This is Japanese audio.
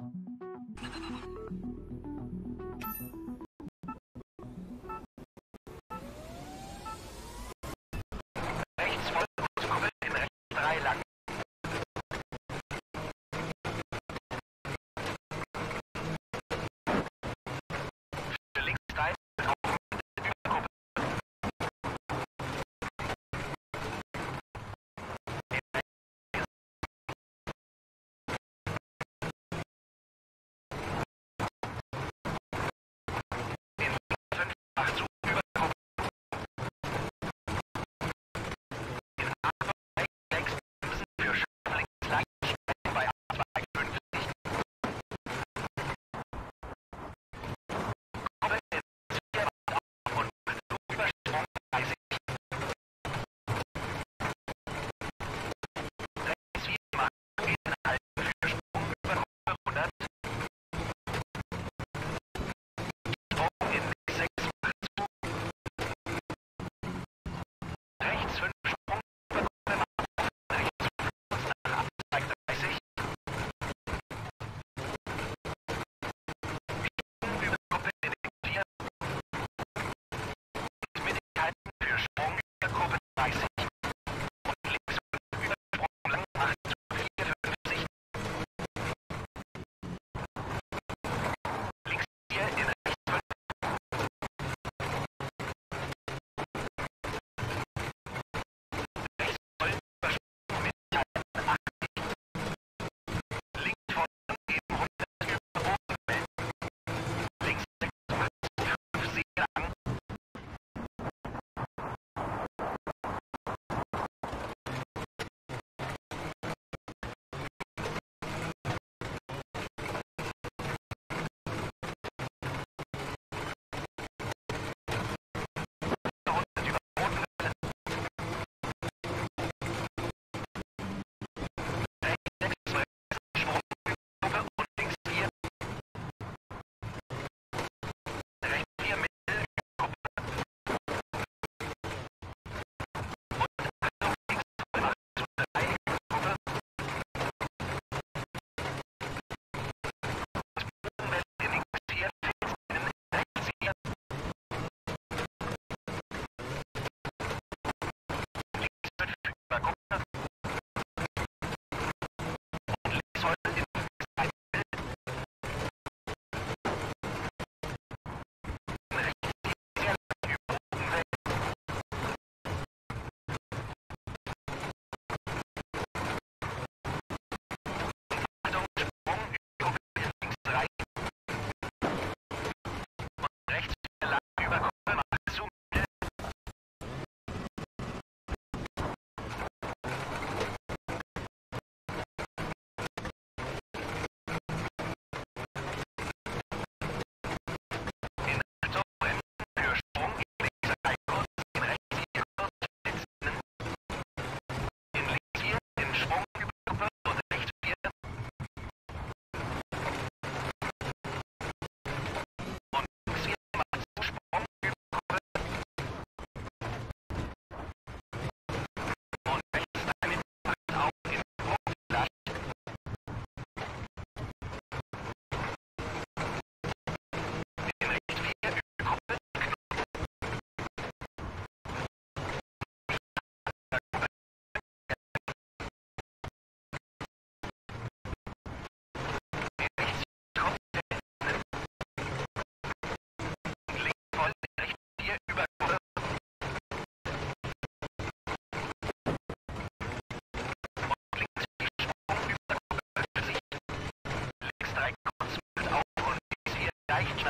フフフ。Zeichen